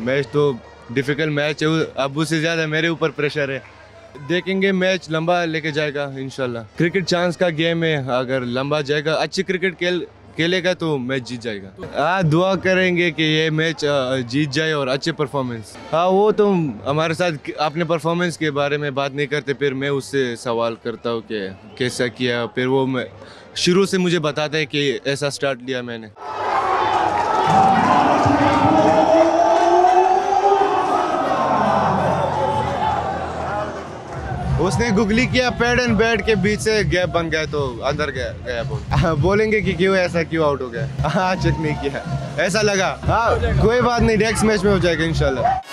Match तो difficult match है। अब उससे ज़्यादा मेरे ऊपर प्रेशर है। देखेंगे मैच लंबा लेके जाएगा, इंशाल्लाह। क्रिकेट चांस का गेम है। अगर लंबा जाएगा, अच्छी क्रिकेट खेल, खेलेगा तो मैच जीत जाएगा। हाँ दुआ करेंगे कि ये मैच जीत जाए और अच्छे परफॉर्मेंस हाँ वो तो हमारे साथ अपने परफॉर्मेंस के बारे में बात नहीं करते, फिर मैं उससे सवाल करता हूँ कि कैसा किया, फिर वो मैं, शुरू से मुझे बताता है कि ऐसा स्टार्ट लिया मैंने। उसने गुगली किया पेड एंड बैट के बीच से गैप बन गया तो अंदर गया गया बोल। बोलेंगे कि क्यों ऐसा, क्यों आउट हो गया? हाँ चेक नहीं किया। ऐसा लगा। हाँ कोई बात नहीं नेक्स्ट मैच में हो जाएगा इंशाल्लाह